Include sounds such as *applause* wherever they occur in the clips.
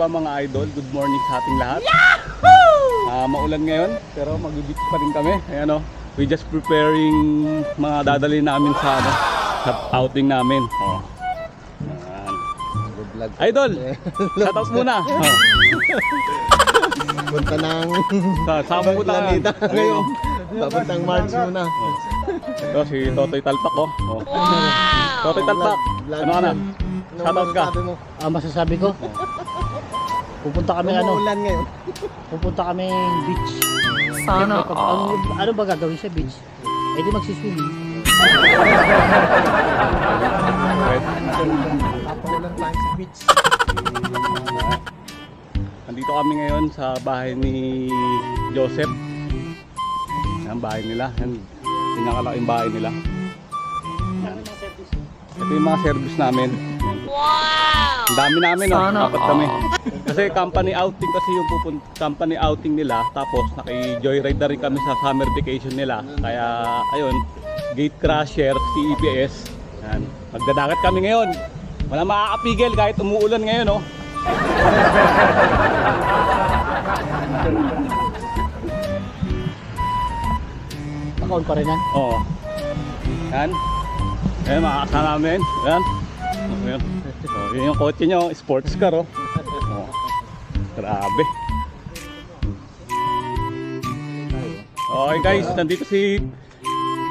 Muntinlupa mga idol. Good morning sa ating lahat. Ah, maulan ngayon pero mag-beach pa rin kami. Ayan oh. We just preparing mga dadali namin sa ano, sa outing namin. Oh. Ayan. Good vlog. Idol, shoutout muna. *laughs* Oh. Punta ng Sa sama po tayo. Ngayon. Papuntang March muna. Ito si Totoy Talpak oh. oh. Totoy Talpak. Ano ka na? Shoutout ka. masasabi mo? Ang masasabi ko, *laughs* pupunta kami ano, Umuulan ngayon. pupunta kami beach. Sana Siyempre, pag- all. ang- ano ba gagawin sa beach? Eh di magsiswimming. Papakulan tayo sa beach. Nandito kami ngayon sa bahay ni Joseph. Yan bahay nila. Yan. Pinakalaking bahay nila. Yan. Ito yung mga service namin. Wow! Ang dami namin, no? Sana Apat kami. Kasi company outing kasi yung pupun company outing nila. Tapos naki-joyride na rin kami sa summer vacation nila. Kaya, ayun, gate crusher, CEPS. Yan. Magdadagat kami ngayon. Wala makakapigil kahit umuulan ngayon, no? Nakaon pa rin yan. Oo. Yan. Ayan, makakasama namin. Yan. Ayan. Oh, yun yung kotse nyo, sports car oh. oh. Grabe. Okay guys, nandito si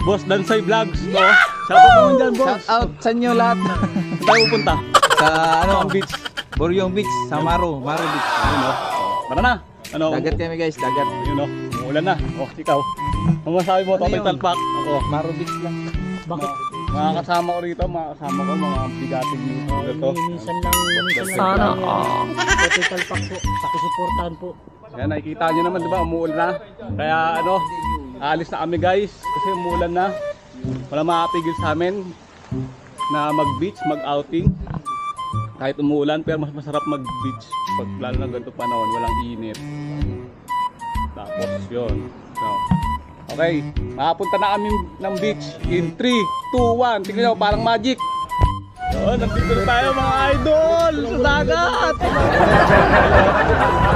Boss Dansay Vlogs. No? Shout out naman dyan, boss. Shout out sa inyo lahat Saan tayo pupunta? sa ano, Ang beach. Boryong Beach, sa Maro, Maro Beach. Ayun oh. Tara na. Ano? Dagat kami guys, dagat. Yun oh. Umuulan na. Oh, ikaw. Ano masabi mo, Ano Totoy? Talpak? Ako. Maro Beach lang. Bakit? Mga kasama ko rito, mga kasama ko, mga bigating YouTuber to. Minsan lang, minsan lang. Sana all. Total pack po. Pakisuportahan po. Yan, nakikita nyo naman, di ba, umuulan na. Kaya ano, aalis na kami guys, kasi umuulan na. Wala makapigil sa amin na mag-beach, mag-outing. Kahit umuulan, pero mas masarap mag-beach. Pag lalo na ganito panahon, walang init. Tapos yun. So, okay, makapunta na kami ng beach in 3, 2, 1. Tingnan nyo, parang magic. So, nandito na tayo mga idol sa dagat.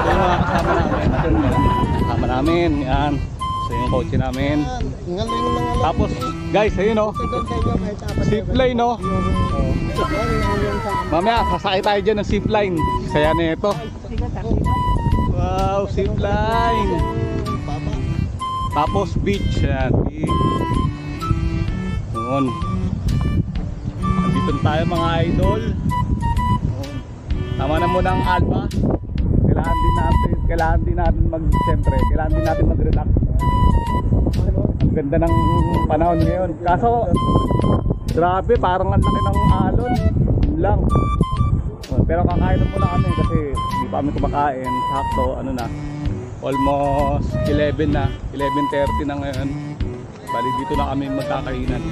Yung mga kasama namin. Kasama namin, yan. So yung kotse namin. Tapos, guys, ayun o. Zipline no. Mamaya, sasakay tayo dyan ng zipline. Saya na ito. Wow, zipline. Tapos beach. Yan, beach. Yun. Nandito na tayo mga idol. Yun. Tama na muna ang alba. Kailangan din natin, kailangan din natin mag, siyempre, kailangan din natin mag-relax. Ang ganda ng panahon ngayon. Kaso, grabe, parang ang laki ng alon. Lang. Pero kakain na muna kami kasi hindi pa kami kumakain. Sakto, ano na, almost 11 na. 11.30 na ngayon. Bali, dito na kami magkakainan.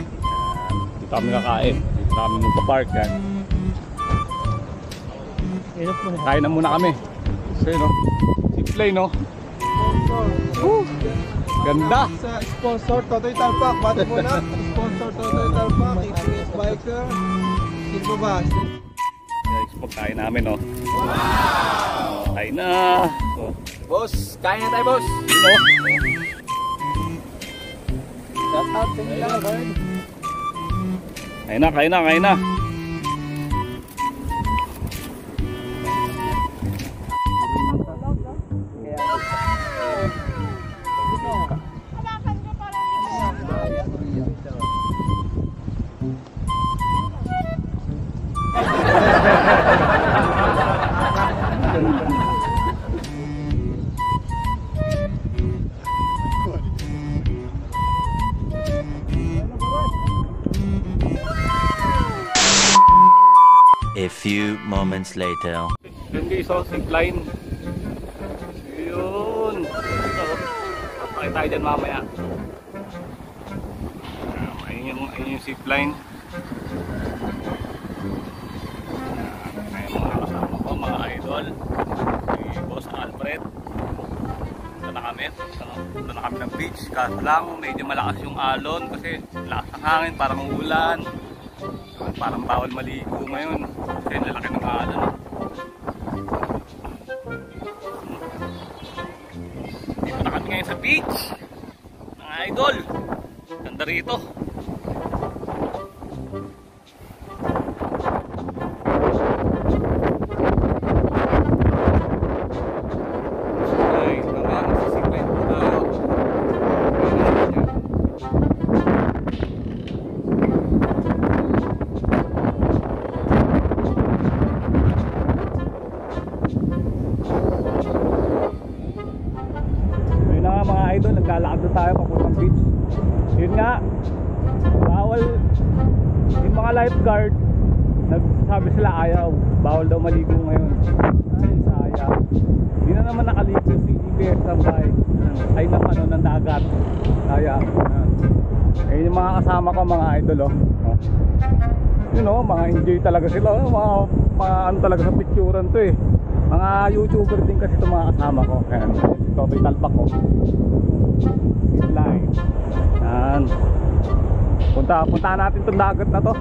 Dito kami kakain. Dito kami magpa-park yan. Kain na muna kami. Yun, no? Zipline, no? Woo! Ganda! Sa sponsor Totoy Talpak, bati mo na. Sponsor Totoy Talpak, APS Biker. Sino ba? Guys, pagkain namin, no? Kain na! So, Boss, kaya na tayo boss. no? Shout out sa inyo lahat. Kain na, kain na, kain na! Few moments later. Yun guys, so, zipline. Yun! Pakita tayo dyan mamaya. Ah, Ayun yung, ayun yung zipline. Ah, Ayun mga kasama ko, mga idol. Si Boss Alfred. Punta na kami. Punta na kami ng beach. Kaso lang, medyo malakas yung alon kasi lakas ng hangin, parang ulan. Parang bawal maligo ngayon. Kasi lalaki ng ala. Dito na kami ngayon sa beach. Mga idol. Ganda rito. Naglalakad na tayo papuntang beach. Yun nga, bawal yung mga lifeguard, nagsabi sila ayaw, bawal daw maligo ngayon. Ay, sayang. Hindi na naman nakaligo si EPS bahay. Ay, ng ano, ng dagat. Sayang. Ayun yung mga kasama ko, mga idol, oh. oh. Yun oh, mga enjoy talaga sila. Oh. Mga, mga ano talaga sa picturean to eh. Mga YouTuber din kasi itong mga kasama ko. Ayan, ito, may talpak ko. Line. Yan. Punta, punta natin itong dagat na to.